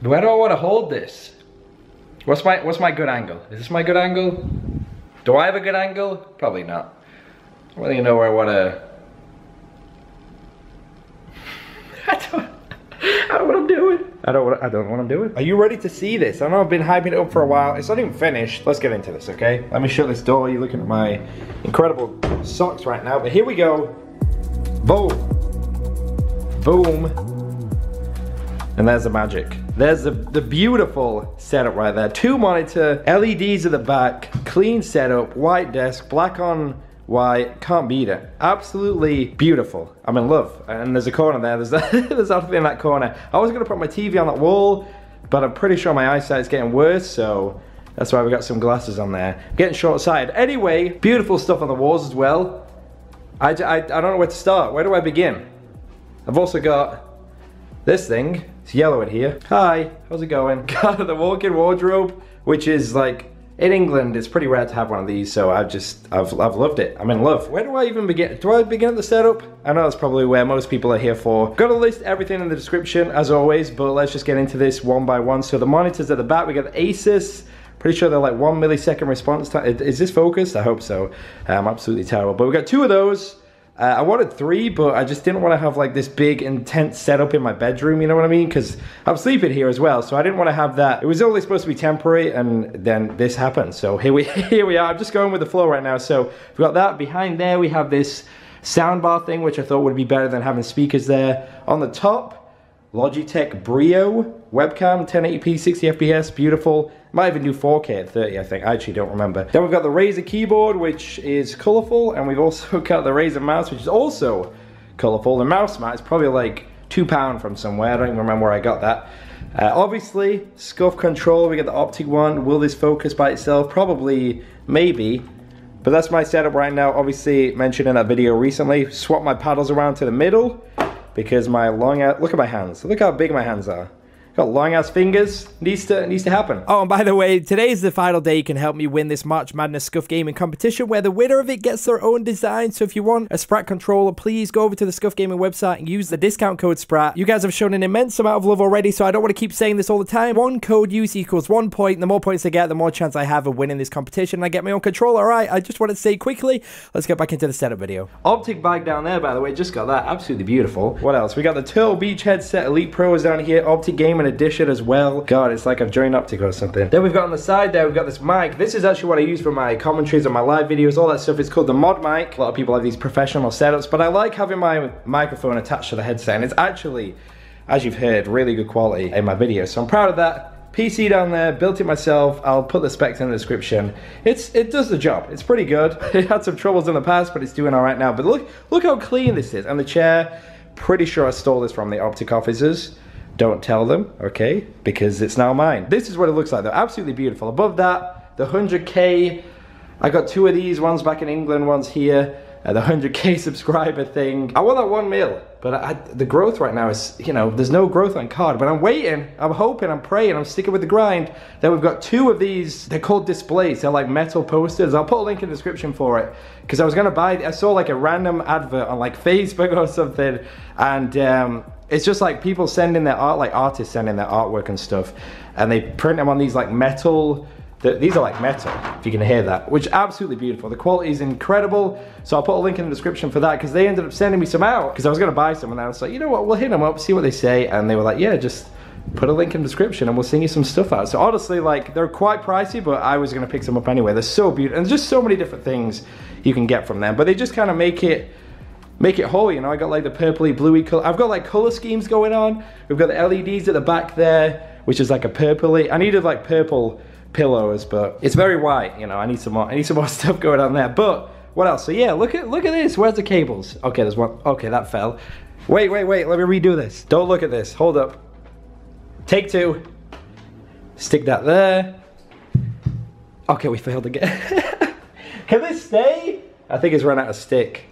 Where do I want to hold this? What's my what's my good angle? Is this my good angle? Do I have a good angle? Probably not. I don't know where I want to. I don't. I don't know what I'm doing. I don't. I don't know what I'm doing. Are you ready to see this? I know I've been hyping it up for a while. It's not even finished. Let's get into this, okay? Let me shut this door. You're looking at my incredible socks right now, but here we go. Boom. Boom. And there's the magic. There's the, the beautiful setup right there. Two monitor, LEDs at the back, clean setup, white desk, black on white, can't beat it. Absolutely beautiful. I'm in love. And there's a corner there, there's, there's nothing in that corner. I was gonna put my TV on that wall, but I'm pretty sure my eyesight's getting worse, so that's why we got some glasses on there. Getting short-sighted. Anyway, beautiful stuff on the walls as well. I, I, I don't know where to start. Where do I begin? I've also got this thing. It's yellow in here. Hi, how's it going? Got the walk-in wardrobe, which is like, in England, it's pretty rare to have one of these, so I've just, I've, I've loved it. I'm in love. Where do I even begin? Do I begin at the setup? I know that's probably where most people are here for. Got to list everything in the description, as always, but let's just get into this one by one. So the monitors at the back, we got the Asus, Pretty sure they're like one millisecond response time. Is this focused? I hope so. I'm absolutely terrible. But we got two of those. Uh, I wanted three, but I just didn't want to have like this big intense setup in my bedroom, you know what I mean? Because I'm sleeping here as well, so I didn't want to have that. It was only supposed to be temporary, and then this happened. So here we here we are. I'm just going with the flow right now. So we've got that. Behind there, we have this soundbar thing, which I thought would be better than having speakers there. On the top, Logitech Brio webcam, 1080p, 60 FPS, beautiful. Might even do 4K at 30, I think. I actually don't remember. Then we've got the Razer keyboard, which is colorful, and we've also got the Razer mouse, which is also colorful. The mouse mat is probably like two pound from somewhere. I don't even remember where I got that. Uh, obviously, SCUF controller, we got the Optic one. Will this focus by itself? Probably, maybe. But that's my setup right now. Obviously, mentioned in that video recently, swap my paddles around to the middle because my long out, look at my hands. Look how big my hands are. Got long ass fingers. Needs to needs to happen. Oh, and by the way, today is the final day you can help me win this March Madness SCUF Gaming competition where the winner of it gets their own design. So if you want a Spratt controller, please go over to the SCUF Gaming website and use the discount code SPRATT. You guys have shown an immense amount of love already, so I don't want to keep saying this all the time. One code use equals one point. The more points I get, the more chance I have of winning this competition. And I get my own controller. All right, I just want to say quickly, let's get back into the setup video. Optic bag down there, by the way, just got that. Absolutely beautiful. What else? We got the Turtle Beach headset Elite Pros down here. Optic Gaming Edition as well. God, it's like I've joined Optic or something. Then we've got on the side there, we've got this mic. This is actually what I use for my commentaries on my live videos, all that stuff. It's called the Mod Mic. A lot of people have these professional setups, but I like having my microphone attached to the headset, and it's actually, as you've heard, really good quality in my videos. So I'm proud of that. PC down there, built it myself. I'll put the specs in the description. It's It does the job. It's pretty good. It had some troubles in the past, but it's doing all right now. But look, look how clean this is. And the chair, pretty sure I stole this from the Optic offices. Don't tell them, okay? Because it's now mine. This is what it looks like though, absolutely beautiful. Above that, the 100K, I got two of these, one's back in England, one's here. Uh, the 100k subscriber thing. I want that one mil, but I, the growth right now is, you know, there's no growth on card. But I'm waiting, I'm hoping, I'm praying, I'm sticking with the grind. Then we've got two of these, they're called Displates, they're like metal posters. I'll put a link in the description for it. Because I was gonna buy, I saw like a random advert on like Facebook or something, and um, it's just like people sending their art, like artists sending their artwork and stuff, and they print them on these like metal, these are like metal, if you can hear that, which absolutely beautiful. The quality is incredible, so I'll put a link in the description for that, because they ended up sending me some out, because I was gonna buy some, and I was like, you know what, we'll hit them up, see what they say, and they were like, yeah, just put a link in the description and we'll send you some stuff out. So honestly, like, they're quite pricey, but I was gonna pick some up anyway. They're so beautiful, and there's just so many different things you can get from them, but they just kind of make it make it whole, you know, I got like the purpley bluey color. I've got like color schemes going on. We've got the LEDs at the back there, which is like a purpley. I needed like purple pillows, but it's very white, you know, I need some more, I need some more stuff going on there. But what else? So yeah, look at, look at this. Where's the cables? Okay, there's one. Okay, that fell. Wait, wait, wait, let me redo this. Don't look at this, hold up. Take two. Stick that there. Okay, we failed again. Can this stay? I think it's run out of stick.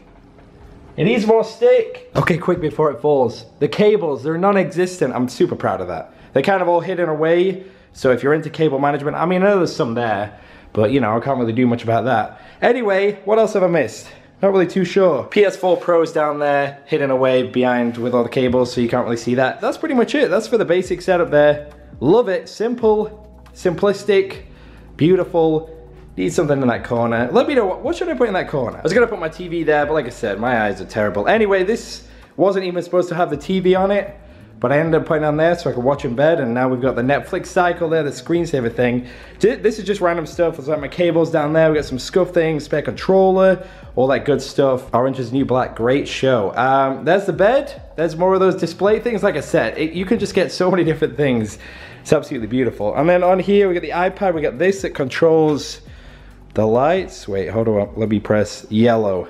It needs more stick. Okay, quick before it falls. The cables, they're non-existent. I'm super proud of that. They're kind of all hidden away. So if you're into cable management, I mean, I know there's some there, but you know, I can't really do much about that. Anyway, what else have I missed? Not really too sure. PS4 Pro's down there, hidden away behind with all the cables, so you can't really see that. That's pretty much it. That's for the basic setup there. Love it. Simple, simplistic, beautiful. Need something in that corner. Let me know, what, what should I put in that corner? I was gonna put my TV there, but like I said, my eyes are terrible. Anyway, this wasn't even supposed to have the TV on it, but I ended up putting on there so I could watch in bed, and now we've got the Netflix cycle there, the screensaver thing. This is just random stuff. There's like my cables down there. We got some SCUF things, spare controller, all that good stuff. Orange is New Black, great show. Um, there's the bed. There's more of those Displate things. Like I said, it, you can just get so many different things. It's absolutely beautiful. And then on here, we got the iPad. We got this that controls the lights, wait, hold on, let me press yellow.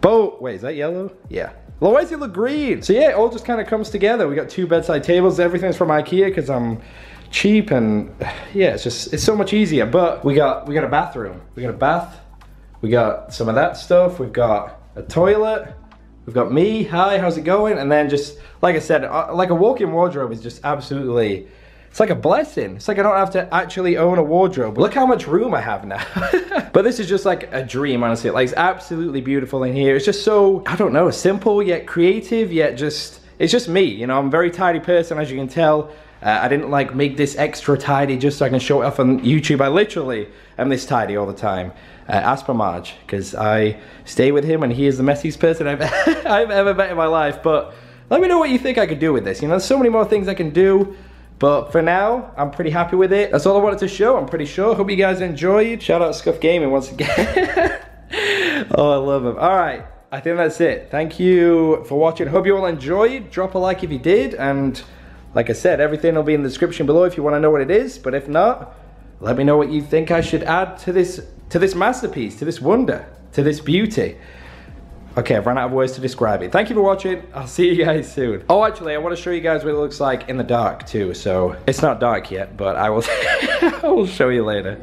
Boat, wait, is that yellow? Yeah. Well, why does it look green? So yeah, it all just kind of comes together. We got two bedside tables, everything's from Ikea because I'm cheap and yeah, it's just, it's so much easier. But we got, we got a bathroom. We got a bath. We got some of that stuff. We've got a toilet. We've got me, hi, how's it going? And then just, like I said, uh, like a walk-in wardrobe is just absolutely it's like a blessing. It's like I don't have to actually own a wardrobe. Look how much room I have now. but this is just like a dream, honestly. Like it's absolutely beautiful in here. It's just so, I don't know, simple yet creative yet just, it's just me. You know, I'm a very tidy person as you can tell. Uh, I didn't like make this extra tidy just so I can show it off on YouTube. I literally am this tidy all the time. Uh, ask Marge, because I stay with him and he is the messiest person I've, I've ever met in my life. But let me know what you think I could do with this. You know, there's so many more things I can do. But for now, I'm pretty happy with it. That's all I wanted to show, I'm pretty sure. Hope you guys enjoyed. Shout out SCUF Gaming once again. oh, I love him. All right, I think that's it. Thank you for watching. Hope you all enjoyed. Drop a like if you did. And like I said, everything will be in the description below if you want to know what it is. But if not, let me know what you think I should add to this, to this masterpiece, to this wonder, to this beauty. Okay, I've run out of words to describe it. Thank you for watching. I'll see you guys soon. Oh, actually, I want to show you guys what it looks like in the dark too. So it's not dark yet, but I will, I will show you later.